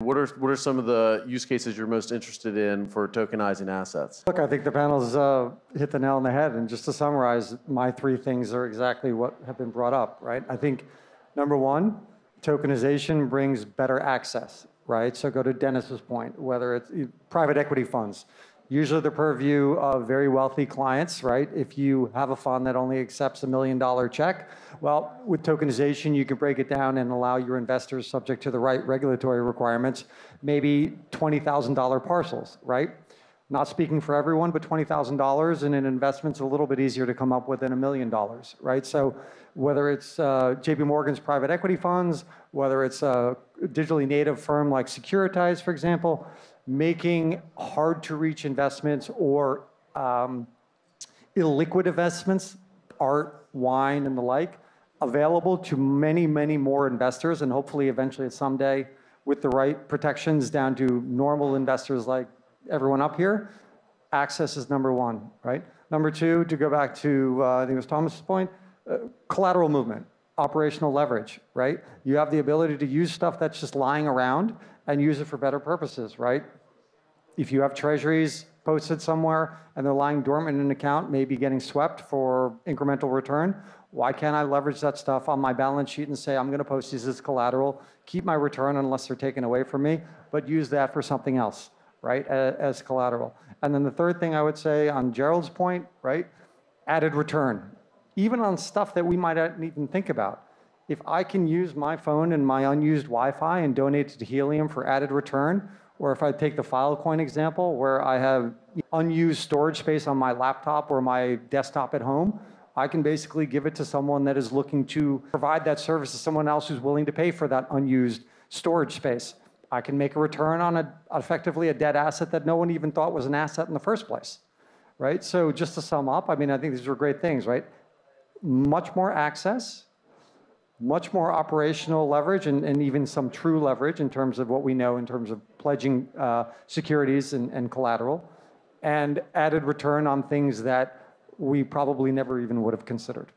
What are, what are some of the use cases you're most interested in for tokenizing assets? Look, I think the panel's uh, hit the nail on the head. And just to summarize, my three things are exactly what have been brought up, right? I think number one, tokenization brings better access, right? So go to Dennis's point, whether it's private equity funds. Usually the purview of very wealthy clients, right? If you have a fund that only accepts a million dollar check, well, with tokenization, you can break it down and allow your investors, subject to the right regulatory requirements, maybe $20,000 parcels, right? Not speaking for everyone, but $20,000 and in an investment's a little bit easier to come up with than a million dollars, right? So whether it's uh, JP Morgan's private equity funds, whether it's a digitally native firm like Securitize, for example, making hard to reach investments or um, illiquid investments, art, wine, and the like, available to many, many more investors, and hopefully eventually someday with the right protections down to normal investors like everyone up here, access is number one, right? Number two, to go back to, uh, I think it was Thomas's point, uh, collateral movement, operational leverage, right? You have the ability to use stuff that's just lying around and use it for better purposes, right? If you have treasuries posted somewhere and they're lying dormant in an account, maybe getting swept for incremental return, why can't I leverage that stuff on my balance sheet and say, I'm going to post these as collateral, keep my return unless they're taken away from me, but use that for something else, right, as collateral. And then the third thing I would say on Gerald's point, right, added return. Even on stuff that we might not even think about. If I can use my phone and my unused Wi-Fi and donate it to Helium for added return, or if I take the Filecoin example, where I have unused storage space on my laptop or my desktop at home, I can basically give it to someone that is looking to provide that service to someone else who's willing to pay for that unused storage space. I can make a return on a, effectively a dead asset that no one even thought was an asset in the first place, right? So just to sum up, I mean, I think these are great things, right? Much more access, much more operational leverage and, and even some true leverage in terms of what we know in terms of pledging uh, securities and, and collateral, and added return on things that we probably never even would have considered.